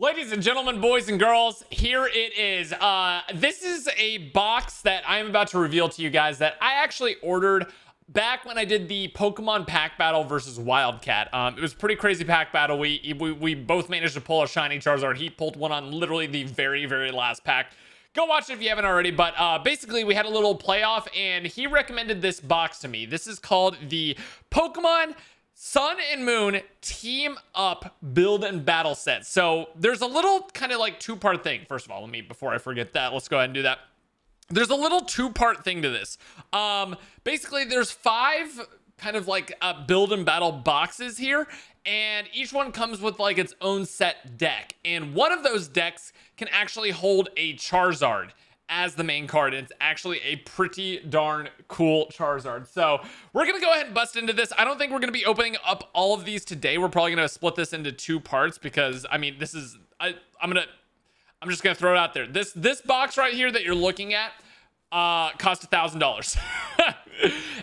Ladies and gentlemen, boys and girls, here it is. Uh, this is a box that I'm about to reveal to you guys that I actually ordered back when I did the Pokemon pack battle versus Wildcat. Um, it was pretty crazy pack battle. We, we, we both managed to pull a shiny Charizard. He pulled one on literally the very, very last pack. Go watch it if you haven't already. But uh, basically, we had a little playoff, and he recommended this box to me. This is called the Pokemon Sun and Moon team up build and battle set. So there's a little kind of like two part thing. First of all, let me before I forget that, let's go ahead and do that. There's a little two part thing to this. Um, basically, there's five kind of like uh, build and battle boxes here, and each one comes with like its own set deck. And one of those decks can actually hold a Charizard as the main card. And it's actually a pretty darn cool Charizard. So we're going to go ahead and bust into this. I don't think we're going to be opening up all of these today. We're probably going to split this into two parts because, I mean, this is, I, I'm going to, I'm just going to throw it out there. This, this box right here that you're looking at uh, cost a thousand dollars.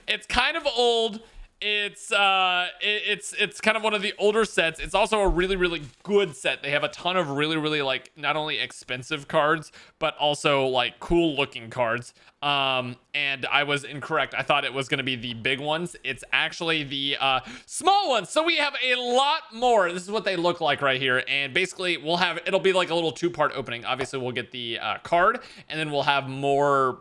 It's kind of old it's uh it, it's it's kind of one of the older sets. It's also a really really good set. They have a ton of really really like not only expensive cards but also like cool looking cards. Um and i was incorrect. I thought it was going to be the big ones. It's actually the uh small ones. So we have a lot more. This is what they look like right here. And basically we'll have it'll be like a little two part opening. Obviously we'll get the uh, card and then we'll have more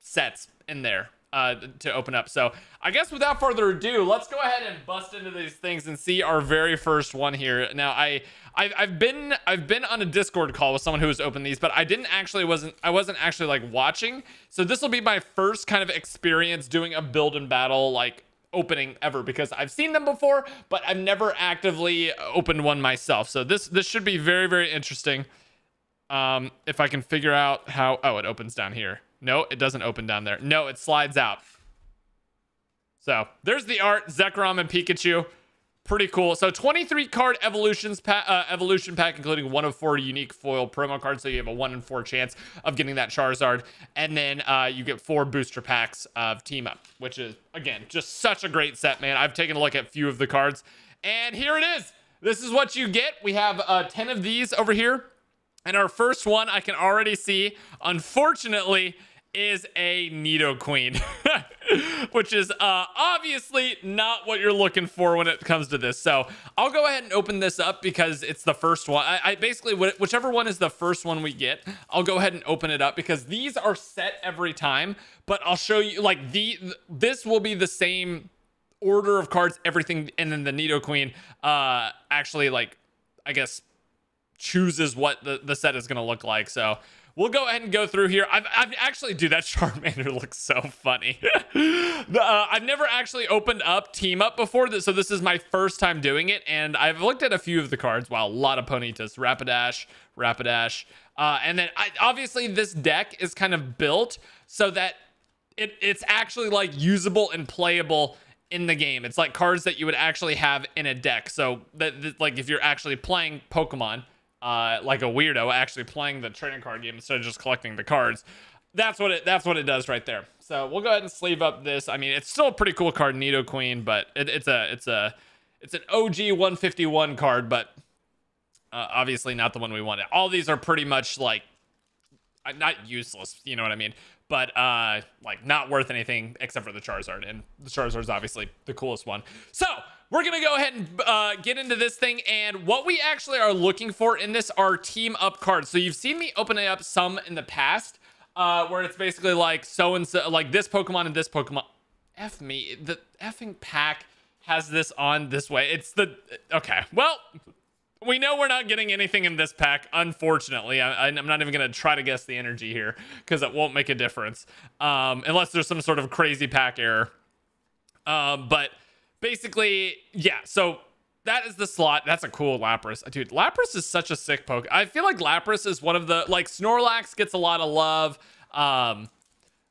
sets in there uh, to open up. So I guess without further ado, let's go ahead and bust into these things and see our very first one here. Now I I've, I've been I've been on a Discord call with someone who has opened these, but I didn't actually wasn't I wasn't actually like watching. So this will be my first kind of experience doing a build and battle like opening ever because I've seen them before, but I've never actively opened one myself. So this this should be very very interesting. Um, if I can figure out how oh it opens down here. No, it doesn't open down there. No, it slides out. So there's the art, Zekrom and Pikachu. Pretty cool. So 23 card evolutions pa uh, evolution pack, including one of four unique foil promo cards. So you have a one in four chance of getting that Charizard. And then uh, you get four booster packs of team up, which is, again, just such a great set, man. I've taken a look at a few of the cards. And here it is. This is what you get. We have uh, 10 of these over here. And our first one, I can already see, unfortunately, is a Nidoqueen, which is uh, obviously not what you're looking for when it comes to this. So I'll go ahead and open this up because it's the first one. I, I basically, whichever one is the first one we get, I'll go ahead and open it up because these are set every time. But I'll show you, like the this will be the same order of cards, everything, and then the Nidoqueen uh, actually like, I guess, chooses what the the set is gonna look like. So we'll go ahead and go through here. I've, I've actually, dude, that Charmander looks so funny. the, uh, I've never actually opened up Team Up before, so this is my first time doing it, and I've looked at a few of the cards. Wow, a lot of Ponytas. Rapidash, Rapidash. Uh, and then, I, obviously, this deck is kind of built so that it, it's actually, like, usable and playable in the game. It's like cards that you would actually have in a deck. So, that, that like, if you're actually playing Pokemon, uh, like a weirdo actually playing the trading card game instead of just collecting the cards. That's what it that's what it does right there. So we'll go ahead and sleeve up this. I mean, it's still a pretty cool card, Nidoqueen, but it, it's a it's a it's an OG 151 card, but uh, obviously not the one we wanted. All these are pretty much like uh, not useless, you know what I mean? But uh like not worth anything except for the Charizard, and the Charizard's obviously the coolest one. So we're gonna go ahead and uh, get into this thing and what we actually are looking for in this are team up cards. So you've seen me open it up some in the past uh, where it's basically like so and so like this pokemon and this pokemon. F me the effing pack has this on this way. It's the okay well we know we're not getting anything in this pack unfortunately. I, am not even gonna try to guess the energy here because it won't make a difference um, unless there's some sort of crazy pack error. Um, but basically, yeah. So that is the slot. That's a cool Lapras. Dude, Lapras is such a sick poke. I feel like Lapras is one of the, like, Snorlax gets a lot of love. Um,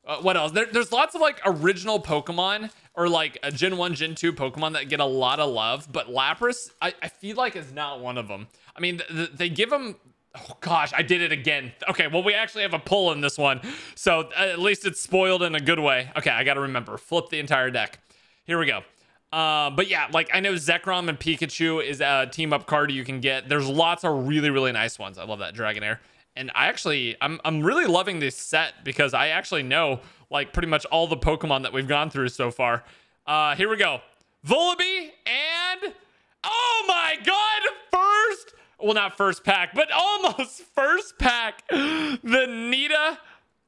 uh, what else? There, there's lots of, like, original Pokemon or, like, a Gen 1, Gen 2 Pokemon that get a lot of love. But Lapras, I, I feel like is not one of them. I mean, th th they give him Oh gosh, I did it again. Okay, well we actually have a pull in this one. So at least it's spoiled in a good way. Okay, I got to remember. Flip the entire deck. Here we go. Uh, but yeah, like I know Zekrom and Pikachu is a team up card you can get. There's lots of really, really nice ones. I love that Dragonair. And I actually, I'm, I'm really loving this set because I actually know like pretty much all the Pokemon that we've gone through so far. Uh, here we go. Vullaby and, oh my God, first, well, not first pack, but almost first pack, the Nita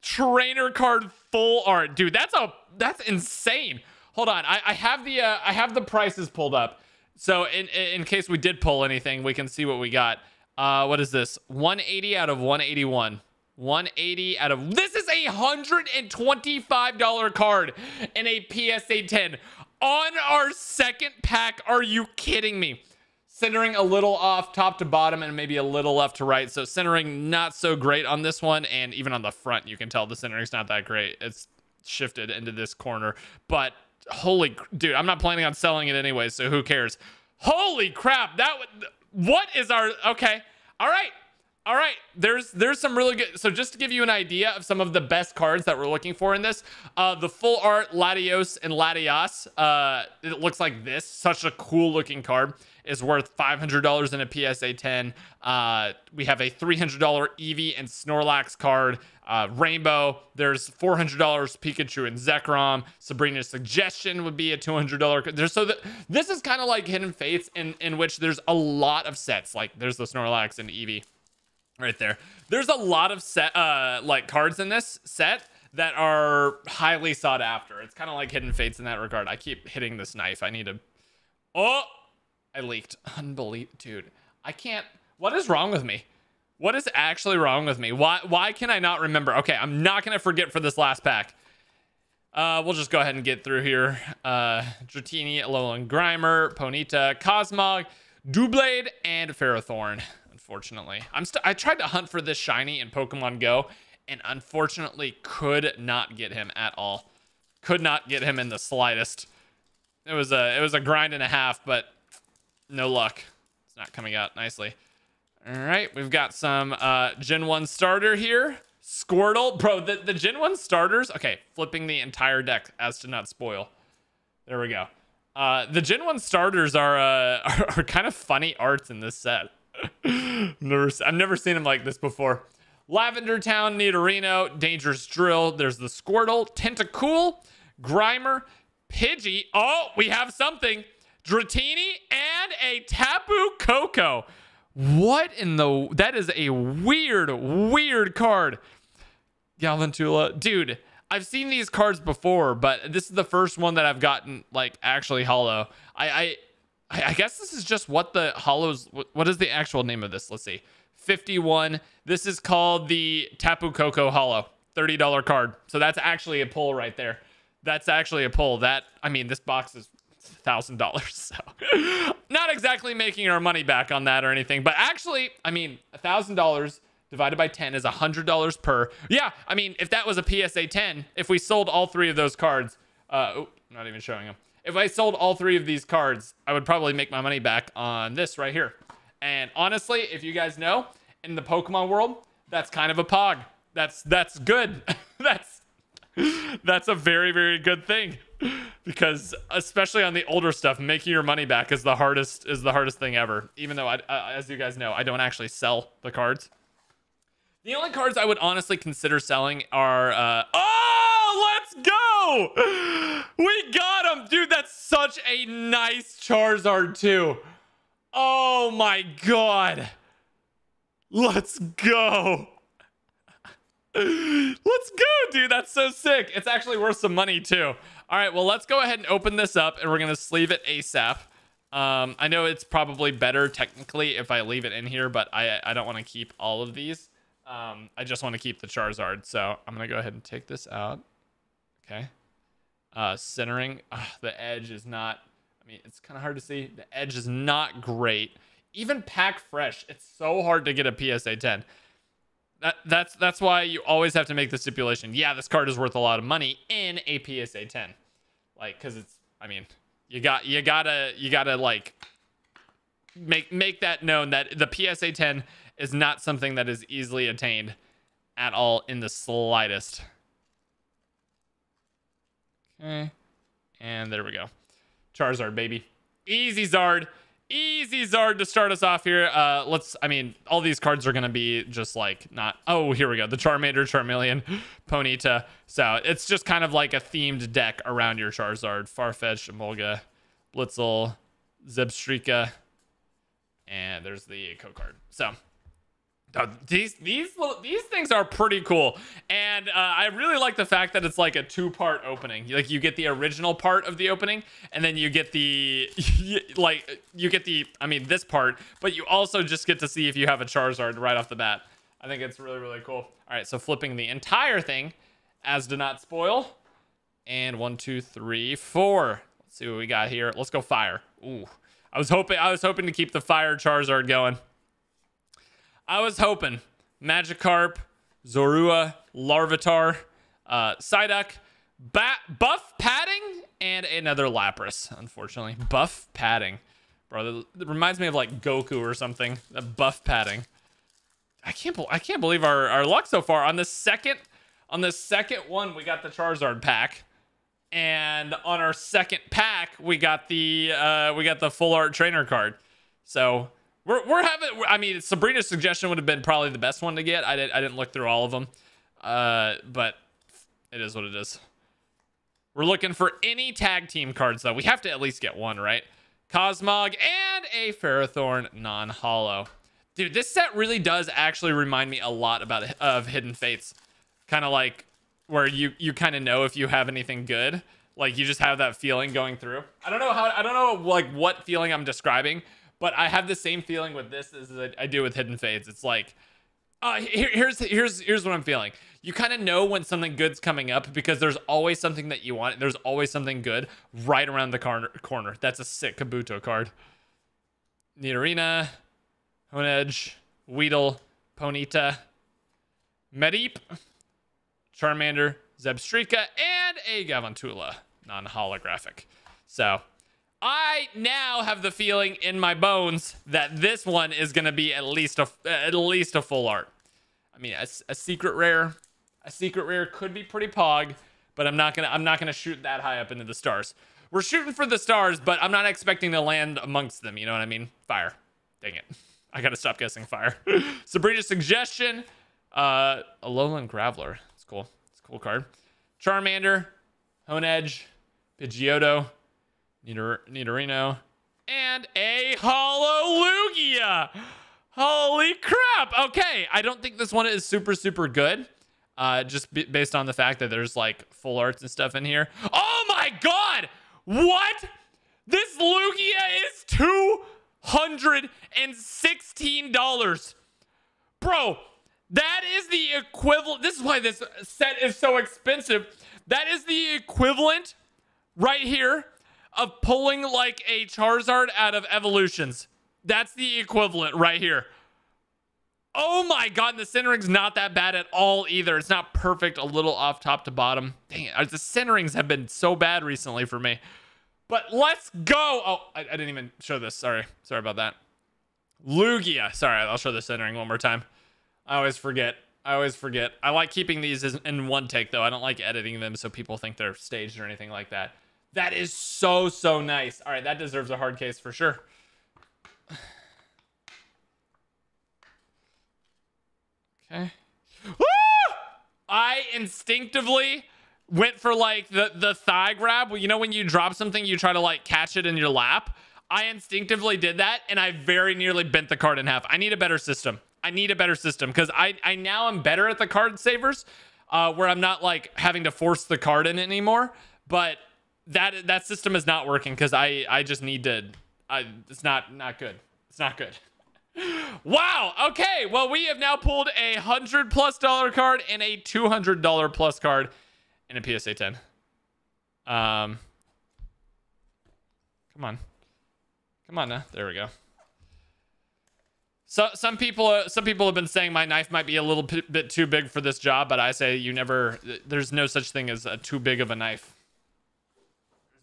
trainer card full art. Dude, that's a, that's insane. Hold on. I, I have the, uh, I have the prices pulled up. So in, in case we did pull anything, we can see what we got. Uh, what is this? 180 out of 181. 180 out of this is a hundred and twenty-five dollar card in a PSA 10 on our second pack. Are you kidding me? Centering a little off top to bottom and maybe a little left to right. So centering not so great on this one. And even on the front, you can tell the centering's not that great. It's shifted into this corner. But holy dude, I'm not planning on selling it anyway. So who cares? Holy crap. That what is our okay? All right. All right, there's there's some really good. So just to give you an idea of some of the best cards that we're looking for in this, uh, the full art Latios and Latias, uh, it looks like this. Such a cool looking card is worth $500 in a PSA 10. Uh, we have a $300 Eevee and Snorlax card. Uh, Rainbow, there's $400 Pikachu and Zekrom. Sabrina's Suggestion would be a $200. There's so that this is kind of like Hidden Fates in in which there's a lot of sets. Like there's the Snorlax and Eevee right there. There's a lot of set uh like cards in this set that are highly sought after. It's kind of like Hidden Fates in that regard. I keep hitting this knife. I need to Oh, I leaked. Unbelievable, dude. I can't What is wrong with me? What is actually wrong with me? Why why can I not remember? Okay, I'm not to forget for this last pack. Uh, we'll just go ahead and get through here. Uh, Dratini, Alolan Grimer, Ponyta, Cosmog, Doublade, and Ferrothorn unfortunately. I'm st- I tried to hunt for this shiny in Pokemon Go and unfortunately could not get him at all. Could not get him in the slightest. It was a it was a grind and a half, but no luck. It's not coming out nicely. All right, we've got some uh, Gen 1 starter here. Squirtle. Bro, the, the Gen 1 starters. Okay, flipping the entire deck as to not spoil. There we go. Uh, the Gen 1 starters are, uh, are, are kind of funny arts in this set never, I've never seen them like this before. Lavender Town, Nidorino, Dangerous Drill. There's the Squirtle, Tentacool, Grimer, Pidgey. Oh, we have something. Dratini and a Tapu Koko. What in the... That is a weird, weird card. Galvantula. Dude, I've seen these cards before, but this is the first one that I've gotten, like, actually holo. I, I I, guess this is just what the holos. What, what is the actual name of this? Let's see. 51. This is called the Tapu Koko Holo. $30 card. So that's actually a pull right there. That's actually a pull. That, I mean, this box is $1,000. So not exactly making our money back on that or anything. But actually, I mean, $1,000 divided by 10 is $100 per. Yeah, I mean, if that was a PSA 10, if we sold all three of those cards, uh, oh, I'm not even showing them if I sold all three of these cards, I would probably make my money back on this right here. And honestly, if you guys know, in the Pokemon world, that's kind of a pog. That's that's good. that's that's a very very good thing because especially on the older stuff, making your money back is the hardest is the hardest thing ever. Even though I, uh, as you guys know, I don't actually sell the cards. The only cards I would honestly consider selling are uh, oh, let's go! We got him, dude. That's such a nice Charizard too. Oh my god. Let's go. Let's go, dude. That's so sick. It's actually worth some money too. All right, well, let's go ahead and open this up and we're going to sleeve it ASAP. Um, I know it's probably better technically if I leave it in here, but I, I don't want to keep all of these. Um, I just want to keep the Charizard. So I'm going to go ahead and take this out. Okay. Uh, centering, uh, the edge is not, I mean, it's kind of hard to see. The edge is not great. Even pack fresh, it's so hard to get a PSA 10. That, that's that's why you always have to make the stipulation. Yeah, this card is worth a lot of money in a PSA 10. Like, cause it's, I mean, you got, you gotta, you gotta like make, make that known that the PSA 10 is not something that is easily attained at all in the slightest. Okay. And there we go. Charizard, baby. Easy Zard. Easy Zard to start us off here. Uh, let's, I mean, all these cards are going to be just like not, oh, here we go. The Charmander, Charmeleon, Ponyta. So it's just kind of like a themed deck around your Charizard. Farfetch, Emolga, Blitzle, Zebstrika, and there's the co card. So uh, these these these things are pretty cool, and uh, I really like the fact that it's like a two part opening. Like you get the original part of the opening, and then you get the like you get the I mean this part, but you also just get to see if you have a Charizard right off the bat. I think it's really really cool. All right, so flipping the entire thing, as do not spoil, and one two three four. Let's see what we got here. Let's go fire. Ooh, I was hoping I was hoping to keep the fire Charizard going. I was hoping Magikarp, Zorua, Larvitar, uh, Psyduck, ba- buff padding, and another Lapras, unfortunately. Buff padding. Bro, it reminds me of like Goku or something. The buff padding. I can't I can't believe our, our luck so far. On the second on the second one, we got the Charizard pack. And on our second pack, we got the uh, we got the full art trainer card. So we're, we're having, I mean, Sabrina's suggestion would have been probably the best one to get. I, did, I didn't look through all of them. Uh, but it is what it is. We're looking for any tag team cards, though. We have to at least get one, right? Cosmog and a Ferrothorn non-holo. Dude, this set really does actually remind me a lot about of Hidden Fates. Kind of like where you you kind of know if you have anything good. Like you just have that feeling going through. I don't know how I don't know like what feeling I'm describing, but I have the same feeling with this as I do with Hidden Fates. It's like, uh, here, here's here's here's what I'm feeling. You kind of know when something good's coming up because there's always something that you want. There's always something good right around the corner. corner. That's a sick Kabuto card. Nidorina, Honedge, Weedle, Ponyta, Mareep, Charmander, Zebstrika, and a Galvantula, non-holographic. So I now have the feeling in my bones that this one is going to be at least a at least a full art. I mean, a, a, secret rare, a secret rare could be pretty pog, but I'm not gonna I'm not gonna shoot that high up into the stars. We're shooting for the stars, but I'm not expecting to land amongst them. You know what I mean? Fire. Dang it. I gotta stop guessing fire. Sabrina's suggestion. Uh, Alolan Graveler. It's cool. It's a cool card. Charmander, Honedge, Pidgeotto, Nidorino, and a Hallelujah. Holy crap. Okay, I don't think this one is super, super good. Uh, just based on the fact that there's like full arts and stuff in here. Oh my god! What? This Lugia is $216. Bro, that is the equivalent. This is why this set is so expensive. That is the equivalent right here of pulling like a Charizard out of evolutions. That's the equivalent right here. Oh my god, and the centering's not that bad at all either. It's not perfect, a little off top to bottom. Dang it, the centerings have been so bad recently for me. But let's go. Oh, I, I didn't even show this. Sorry. Sorry about that. Lugia. Sorry, I'll show the centering one more time. I always forget. I always forget. I like keeping these in one take, though. I don't like editing them so people think they're staged or anything like that. That is so, so nice. All right, that deserves a hard case for sure. Okay. Woo! I instinctively went for like the, the thigh grab. Well, you know, when you drop something, you try to like catch it in your lap. I instinctively did that and I very nearly bent the card in half. I need a better system. I need a better system because I, I now am better at the card savers uh, where I'm not like having to force the card in anymore. But that that system is not working because I I just need to. I it's not not good. It's not good. Wow. Okay. Well, we have now pulled a hundred plus dollar card and a two hundred dollar plus card in a PSA ten. Um. Come on. Come on now. There we go. So some people, uh, some people have been saying my knife might be a little bit too big for this job, but I say you never. There's no such thing as a too big of a knife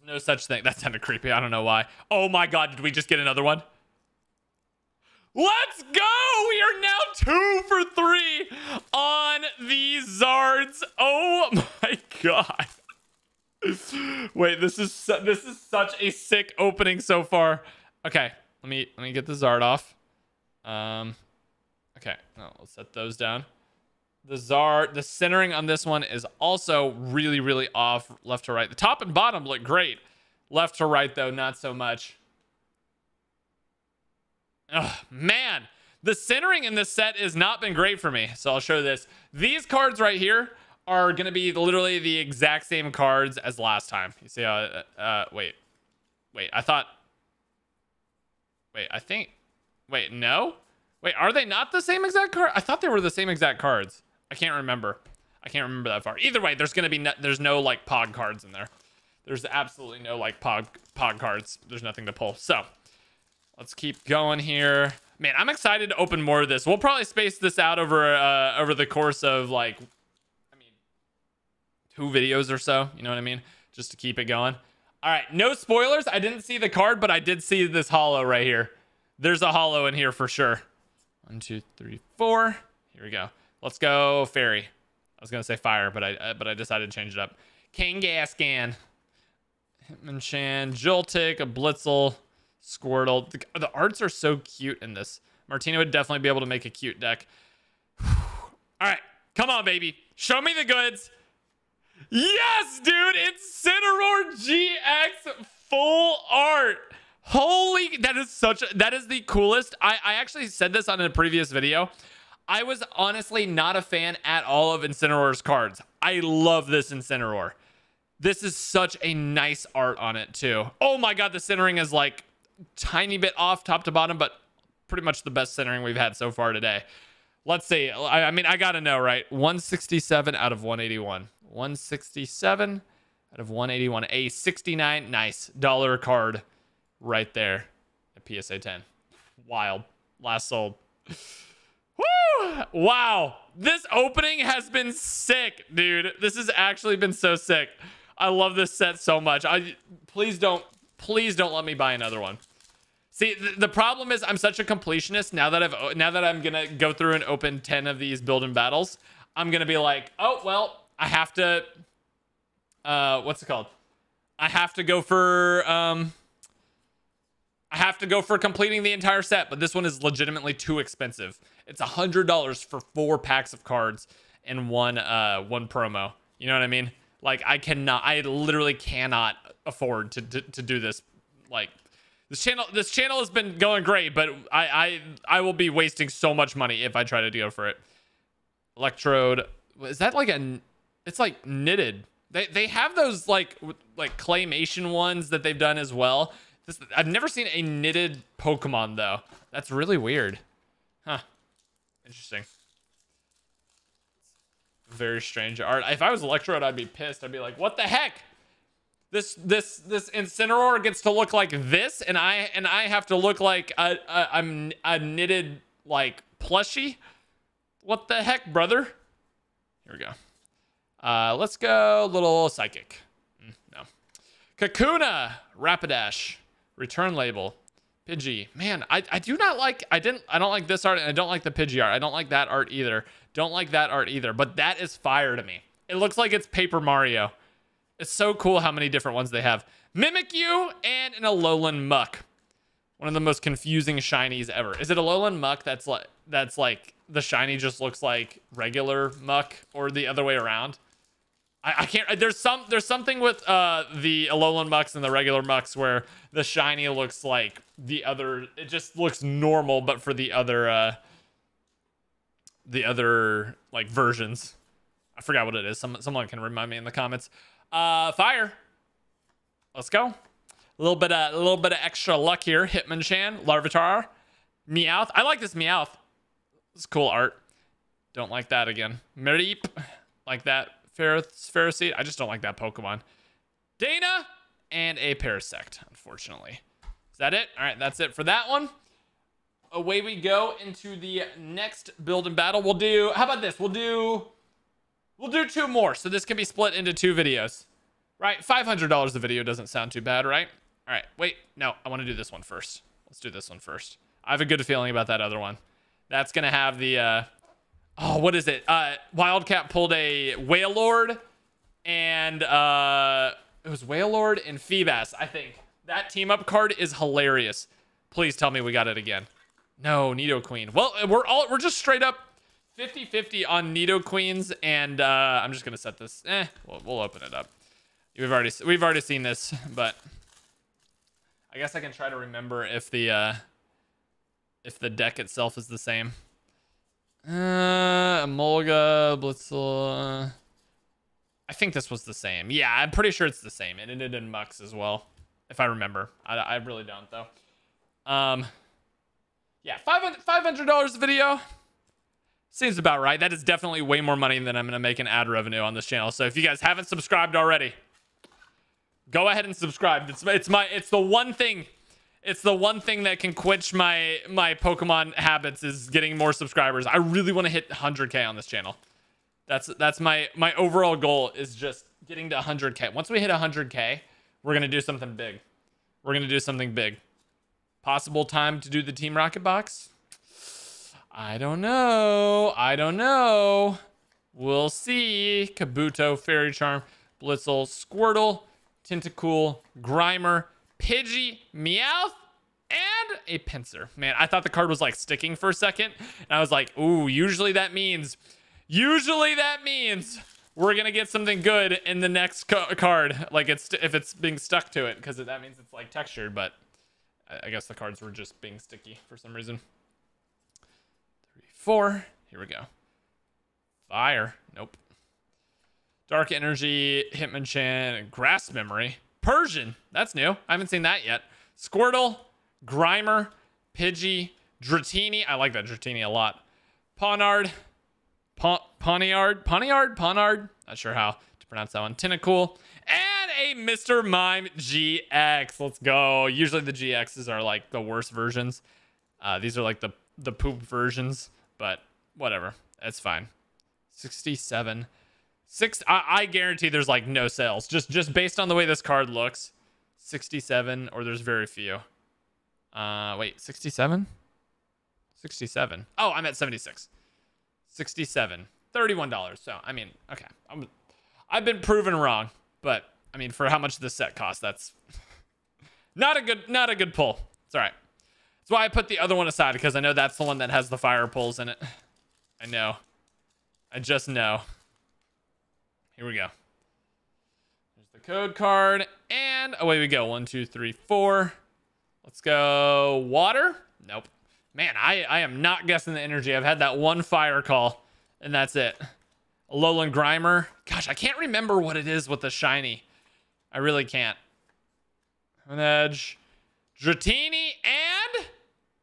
no such thing. That sounded creepy. I don't know why. Oh my god, did we just get another one? Let's go! We are now two for three on these Zards. Oh my god. Wait, this is su- this is such a sick opening so far. Okay, let me let me get the Zard off. Um, okay, no, let's set those down. The Zard, the centering on this one is also really really off, left to right. The top and bottom look great. Left to right though, not so much. Oh man, the centering in this set has not been great for me. So I'll show this. These cards right here are going to be literally the exact same cards as last time. You see how, uh, uh, wait, wait, I thought, wait, I think, wait, no? Wait, are they not the same exact card? I thought they were the same exact cards. I can't remember. I can't remember that far. Either way, there's going to be, no, there's no like pog cards in there. There's absolutely no like pog, pog cards. There's nothing to pull. So let's keep going here. Man, I'm excited to open more of this. We'll probably space this out over, uh, over the course of like I mean, two videos or so. You know what I mean? Just to keep it going. All right, no spoilers. I didn't see the card, but I did see this holo right here. There's a holo in here for sure. One, two, three, four. Here we go. Let's go fairy. I was gonna say fire, but I uh, but I decided to change it up. Kangaskhan, Hitmonchan, Joltik, a Blitzle, Squirtle. The, the arts are so cute in this. Martina would definitely be able to make a cute deck. All right, come on, baby. Show me the goods. Yes, dude, it's Cineroar GX full art. Holy, that is such a, that is the coolest. I, I actually said this on a previous video. I was honestly not a fan at all of Incineroar's cards. I love this Incineroar. This is such a nice art on it too. Oh my god, the centering is like tiny bit off top to bottom, but pretty much the best centering we've had so far today. Let's see. I, I mean, I gotta know, right? 167 out of 181. 167 out of 181. A 69 nice dollar card right there at PSA 10. Wild. Last sold. Woo! Wow. This opening has been sick, dude. This has actually been so sick. I love this set so much. I please don't please don't let me buy another one. See, the, the problem is I'm such a completionist now that I've now that I'm going to go through and open 10 of these build and battles. I'm going to be like, "Oh, well, I have to uh what's it called? I have to go for um I have to go for completing the entire set, but this one is legitimately too expensive. It's a hundred dollars for four packs of cards and one uh one promo. You know what I mean? Like I cannot I literally cannot afford to to, to do this like this channel this channel has been going great, but I I I will be wasting so much money if I try to go for it. Electrode is that like a it's like knitted. They they have those like like claymation ones that they've done as well. This, I've never seen a knitted Pokemon though. That's really weird. Huh. Interesting. Very strange art. If I was Electrode, I'd be pissed. I'd be like, "What the heck? This this this Incineroar gets to look like this, and I and I have to look like a, a I'm a knitted like plushie. What the heck, brother? Here we go. Uh, let's go little psychic. Mm, no. Kakuna, Rapidash, return label. Pidgey. Man, I, I do not like, I didn't, I don't like this art and I don't like the Pidgey art. I don't like that art either. Don't like that art either, but that is fire to me. It looks like it's Paper Mario. It's so cool how many different ones they have. Mimikyu and an Alolan Muk. One of the most confusing shinies ever. Is it Alolan Muck that's like, that's like, the shiny just looks like regular muck or the other way around? I, I can't. There's some. There's something with uh the Alolan Muks and the regular Muks where the shiny looks like the other. It just looks normal, but for the other uh the other like versions. I forgot what it is. Some someone can remind me in the comments. Uh, fire. Let's go. A little bit of a little bit of extra luck here. Hitmonchan, Larvitar, Meowth. I like this Meowth. It's cool art. Don't like that again. Mareep, like that. Ferroseed. I just don't like that Pokemon. Dana and a Parasect, unfortunately. Is that it? All right, that's it for that one. Away we go into the next build and battle. We'll do, how about this? We'll do, we'll do two more. So this can be split into two videos, right? $500 a video doesn't sound too bad, right? All right, wait, no, I want to do this one first. Let's do this one first. I have a good feeling about that other one. That's going to have the, uh, oh, what is it? Uh, Wildcat pulled a Wailord and uh, it was Wailord and Feebas, I think. That team up card is hilarious. Please tell me we got it again. No, Nidoqueen. Well, we're all we're just straight up 50-50 on Nidoqueens, and uh, I'm just gonna set this. Eh, we'll, we'll open it up. We've already we've already seen this, but I guess I can try to remember if the uh, if the deck itself is the same. Uh, Emolga, Blitzle. I think this was the same. Yeah, I'm pretty sure it's the same. And it ended in Muks as well, if I remember. I, I really don't, though. Um, yeah, $500, dollars a video. Seems about right. That is definitely way more money than I'm going to make in ad revenue on this channel. So if you guys haven't subscribed already, go ahead and subscribe. It's, it's my it's the one thing it's the one thing that can quench my my Pokemon habits is getting more subscribers. I really want to hit 100k on this channel. That's that's my my overall goal is just getting to 100k. Once we hit 100k, we're gonna do something big. We're gonna do something big. Possible time to do the Team Rocket box? I don't know. I don't know. We'll see. Kabuto, Fairy Charm, Blitzle, Squirtle, Tentacool, Grimer, Pidgey, Meowth, and a Pinsir. Man, I thought the card was like sticking for a second. And I was like, ooh, usually that means, usually that means we're going to get something good in the next card. Like it's, if it's being stuck to it, because that means it's like textured, but I guess the cards were just being sticky for some reason. Three, four. Here we go. Fire. Nope. Dark Energy, Hitmonchan, Grass Memory. Persian. That's new. I haven't seen that yet. Squirtle, Grimer, Pidgey, Dratini. I like that Dratini a lot. Ponard, pa Poniard, Poniard, Ponard. Not sure how to pronounce that one. Tentacool, and a Mr. Mime GX. Let's go. Usually the GXs are like the worst versions. Uh, these are like the the poop versions, but whatever. It's fine. 67. Six. I, I guarantee there's like no sales. Just just based on the way this card looks. 67 or there's very few. Uh, wait, 67? 67. Oh, I'm at 76. 67. $31. So, I mean, okay. I'm, I've been proven wrong, but I mean, for how much this set costs, that's not a good, not a good pull. It's all right. That's why I put the other one aside because I know that's the one that has the fire pulls in it. I know. I just know. Here we go. There's the code card. And away we go. One, two, three, four. Let's go. Water? Nope. Man, I, I am not guessing the energy. I've had that one fire call, and that's it. Alolan Grimer. Gosh, I can't remember what it is with the shiny. I really can't. Honedge. Dratini and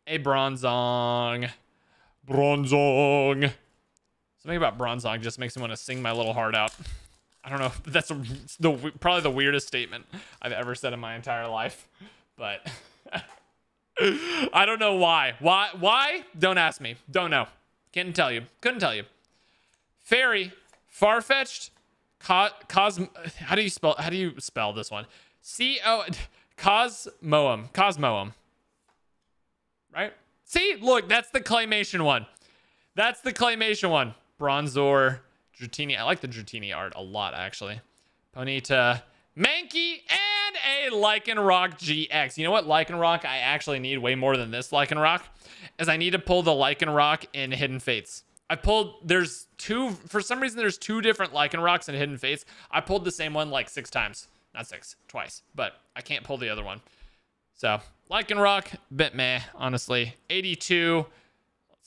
a Bronzong. Bronzong. Something about Bronzong just makes me want to sing my little heart out. I don't know. That's a, the probably the weirdest statement I've ever said in my entire life, but I don't know why. Why? Why? Don't ask me. Don't know. Can't tell you. Couldn't tell you. Fairy, far fetched, Co Cos. How do you spell? How do you spell this one? C O Cosmoem. Cosmoem. Right? See, look, that's the claymation one. That's the claymation one. Bronzor. Dratini. I like the Dratini art a lot, actually. Ponyta, Mankey, and a Lycanroc GX. You know what Lycanroc I actually need way more than this Lycanroc? Is I need to pull the Lycanroc in Hidden Fates. I pulled, there's two, for some reason there's two different Lycanrocs in Hidden Fates. I pulled the same one like six times. Not six, twice. But I can't pull the other one. So, Lycanroc, bit meh, honestly. 82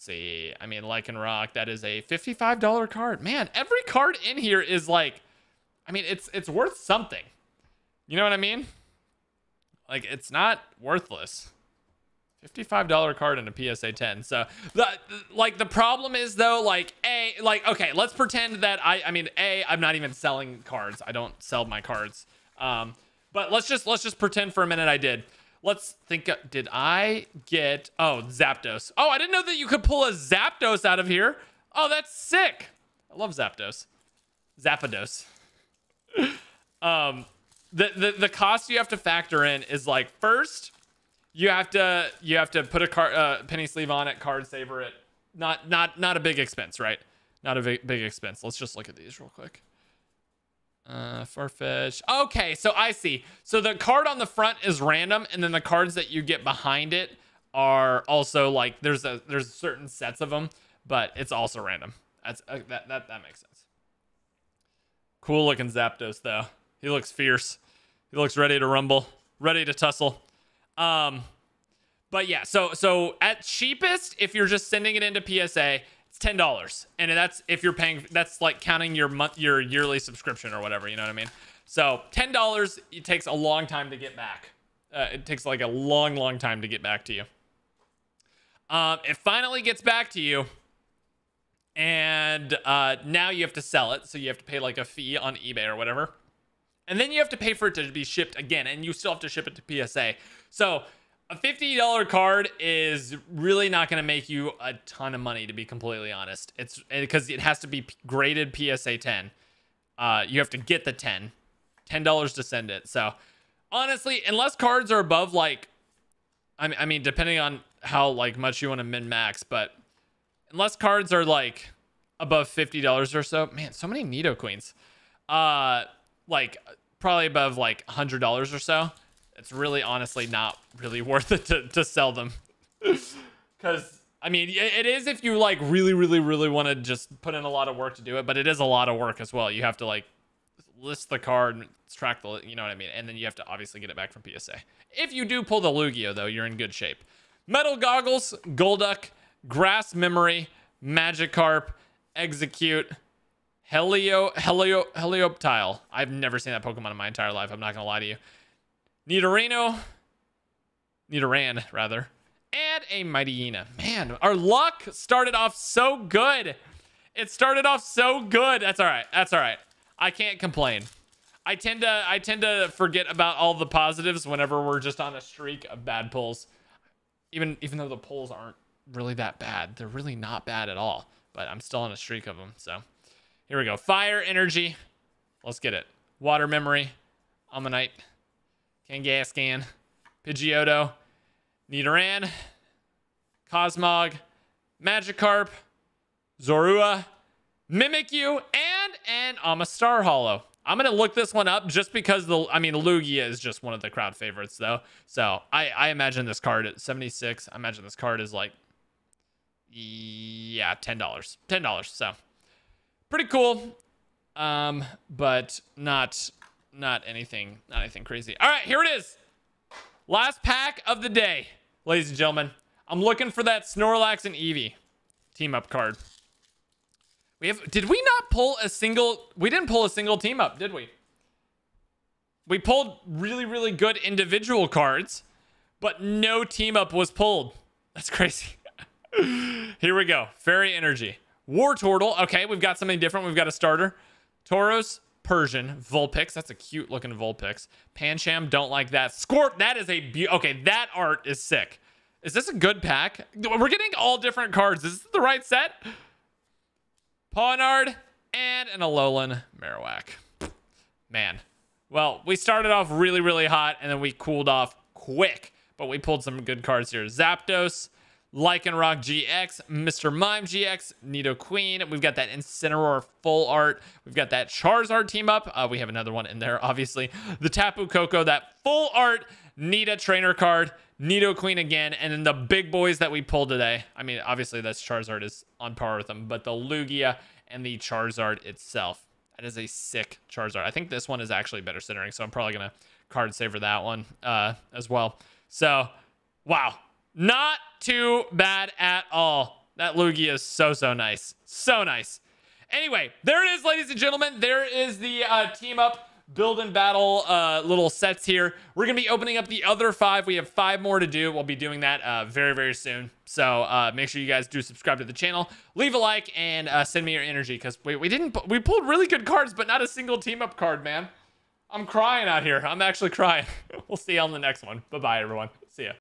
see. I mean, Lycanroc, that is a $55 card. Man, every card in here is like, I mean, it's it's worth something. You know what I mean? Like, it's not worthless. $55 card in a PSA 10. So, the, like, the problem is, though, like, A, like, okay, let's pretend that I, I mean, A, I'm not even selling cards. I don't sell my cards. Um, but let's just, let's just pretend for a minute I did. Let's think. Did I get... Oh, Zapdos. Oh, I didn't know that you could pull a Zapdos out of here. Oh, that's sick. I love Zapdos. Zapdos. um, the, the, the cost you have to factor in is like, first, you have to you have to put a card uh, penny sleeve on it, card saver it. Not not not a big expense, right? Not a big, big expense. Let's just look at these real quick. Uh, Farfetch. Okay, so I see. So the card on the front is random, and then the cards that you get behind it are also like there's a there's certain sets of them, but it's also random. That's uh, that that that makes sense. Cool looking Zapdos though. He looks fierce. He looks ready to rumble, ready to tussle. Um, but yeah, so so at cheapest, if you're just sending it into PSA, ten dollars, and that's if you're paying. That's like counting your month, your yearly subscription or whatever. You know what I mean? So ten dollars. It takes a long time to get back. Uh, it takes like a long, long time to get back to you. Um, it finally gets back to you, and uh, now you have to sell it. So you have to pay like a fee on eBay or whatever, and then you have to pay for it to be shipped again, and you still have to ship it to PSA. So a $50 card is really not going to make you a ton of money to be completely honest. It's because it has to be graded psa 10 uh, you have to get the 10 $10 to send it. So honestly unless cards are above like I mean, I mean depending on how like much you want to min max but unless cards are like above $50 or so man so many Nidoqueens, uh like probably above like $100 or so it's really honestly not really worth it to, to sell them. Because, I mean, it is if you like really, really, really want to just put in a lot of work to do it, but it is a lot of work as well. You have to like list the card and track the, you know what I mean? And then you have to obviously get it back from PSA. If you do pull the Lugia, though, you're in good shape. Metal Goggles, Golduck, Grass Memory, Magikarp, Exeggcute, Helio, Helio, Helioptile. I've never seen that Pokemon in my entire life. I'm not going to lie to you. Nidorino, Nidoran, rather, and a Mightyena. Man, our luck started off so good. It started off so good. That's all right. That's all right. I can't complain. I tend to I tend to forget about all the positives whenever we're just on a streak of bad pulls. Even even though the pulls aren't really that bad. They're really not bad at all. But I'm still on a streak of them. So here we go. Fire energy. Let's get it. Water memory. Omanyte. Kangaskhan, Pidgeotto, Nidoran, Cosmog, Magikarp, Zorua, Mimikyu, and an Omastar Holo. I'm gonna look this one up just because the I mean Lugia is just one of the crowd favorites though. So I I imagine this card at 76. I imagine this card is like yeah, ten dollars. Ten dollars. So pretty cool. Um, but not not anything, not anything crazy. All right, here it is. Last pack of the day, ladies and gentlemen. I'm looking for that Snorlax and Eevee team up card. We have, did we not pull a single, we didn't pull a single team up, did we? We pulled really, really good individual cards, but no team up was pulled. That's crazy. Here we go. Fairy Energy. Wartortle. Okay, we've got something different. We've got a starter. Tauros, Persian, Vulpix. That's a cute looking Vulpix. Pancham, don't like that. Squirt, that is a be okay. That art is sick. Is this a good pack? We're getting all different cards. Is this the right set? Pawniard and an Alolan Marowak. Man. Well, we started off really, really hot and then we cooled off quick, but we pulled some good cards here. Zapdos, Lycanroc GX, Mr. Mime GX, Nidoqueen. We've got that Incineroar full art. We've got that Charizard team up. Uh, we have another one in there, obviously. The Tapu Koko, that full art Nita trainer card, Nidoqueen again, and then the big boys that we pulled today. I mean, obviously that's Charizard is on par with them, but the Lugia and the Charizard itself. That is a sick Charizard. I think this one is actually better centering, so I'm probably going to card saver that one uh, as well. So, wow. Not too bad at all. That Lugia is so, so nice. So nice. Anyway, there it is, ladies and gentlemen. There is the uh, team up build and battle uh, little sets here. We're going to be opening up the other five. We have five more to do. We'll be doing that uh, very, very soon. So uh, make sure you guys do subscribe to the channel, leave a like, and uh, send me your energy because we, we didn't, we pulled really good cards, but not a single team up card, man. I'm crying out here. I'm actually crying. we'll see you on the next one. Bye-bye, everyone.